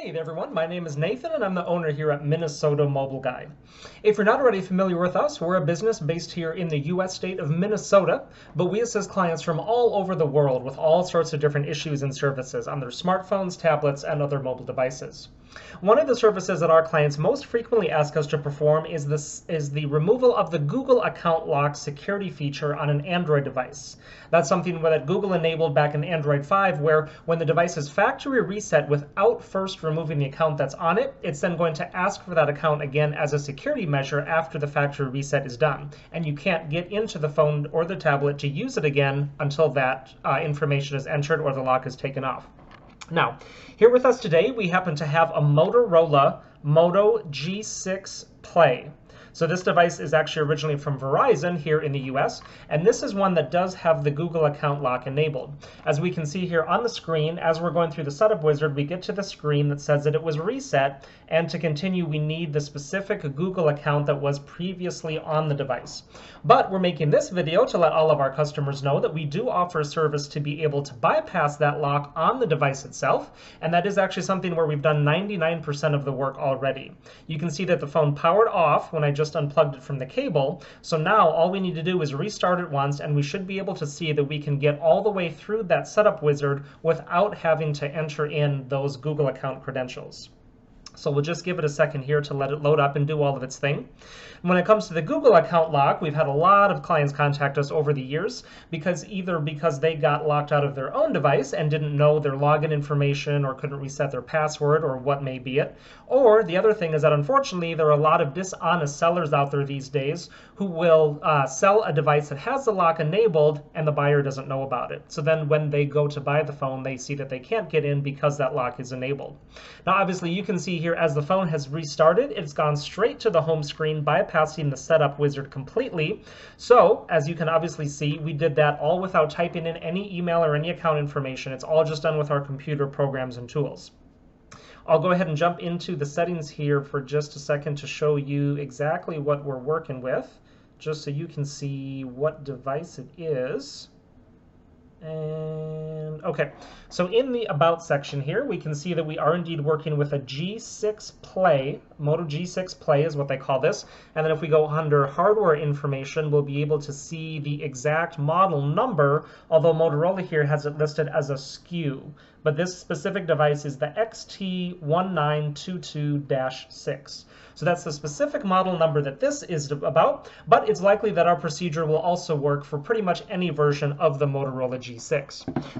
Hey everyone, my name is Nathan and I'm the owner here at Minnesota Mobile Guy. If you're not already familiar with us, we're a business based here in the US state of Minnesota, but we assist clients from all over the world with all sorts of different issues and services on their smartphones, tablets, and other mobile devices. One of the services that our clients most frequently ask us to perform is, this, is the removal of the Google Account Lock security feature on an Android device. That's something that Google enabled back in Android 5, where when the device is factory reset without first removing the account that's on it, it's then going to ask for that account again as a security measure after the factory reset is done. And you can't get into the phone or the tablet to use it again until that uh, information is entered or the lock is taken off. Now, here with us today, we happen to have a Motorola Moto G6 Play. So this device is actually originally from Verizon here in the US, and this is one that does have the Google account lock enabled. As we can see here on the screen, as we're going through the setup wizard, we get to the screen that says that it was reset, and to continue, we need the specific Google account that was previously on the device. But we're making this video to let all of our customers know that we do offer a service to be able to bypass that lock on the device itself, and that is actually something where we've done 99% of the work already. You can see that the phone powered off when I just unplugged it from the cable. So now all we need to do is restart it once and we should be able to see that we can get all the way through that setup wizard without having to enter in those Google account credentials. So we'll just give it a second here to let it load up and do all of its thing. When it comes to the Google account lock, we've had a lot of clients contact us over the years because either because they got locked out of their own device and didn't know their login information or couldn't reset their password or what may be it. Or the other thing is that unfortunately there are a lot of dishonest sellers out there these days who will uh, sell a device that has the lock enabled and the buyer doesn't know about it. So then when they go to buy the phone, they see that they can't get in because that lock is enabled. Now obviously you can see here as the phone has restarted, it's gone straight to the home screen bypassing the setup wizard completely. So as you can obviously see, we did that all without typing in any email or any account information. It's all just done with our computer programs and tools. I'll go ahead and jump into the settings here for just a second to show you exactly what we're working with, just so you can see what device it is. And okay, so in the About section here, we can see that we are indeed working with a G6 Play. Moto G6 Play is what they call this. And then if we go under hardware information, we'll be able to see the exact model number, although Motorola here has it listed as a SKU. But this specific device is the XT1922-6. So that's the specific model number that this is about, but it's likely that our procedure will also work for pretty much any version of the Motorola G6.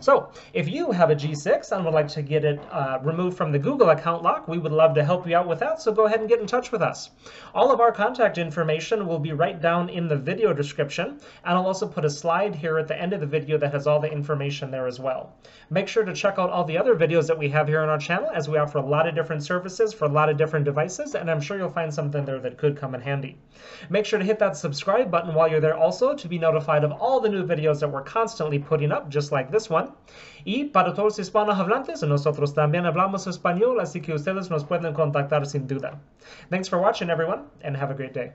So if you have a G6 and would like to get it uh, removed from the Google account lock, we would love to help you out with that, so go ahead and get in touch with us. All of our contact information will be right down in the video description, and I'll also put a slide here at the end of the video that has all the information there as well. Make sure to check out all the other videos that we have here on our channel as we offer a lot of different services for a lot of different devices, and I'm sure you'll find something there that could come in handy. Make sure to hit that subscribe button while you're there also to be notified of all the new videos that we're constantly putting up, just like this one. Y para todos los hispanohablantes, nosotros también hablamos español, así que ustedes nos pueden contactar sin duda. Thanks for watching, everyone, and have a great day.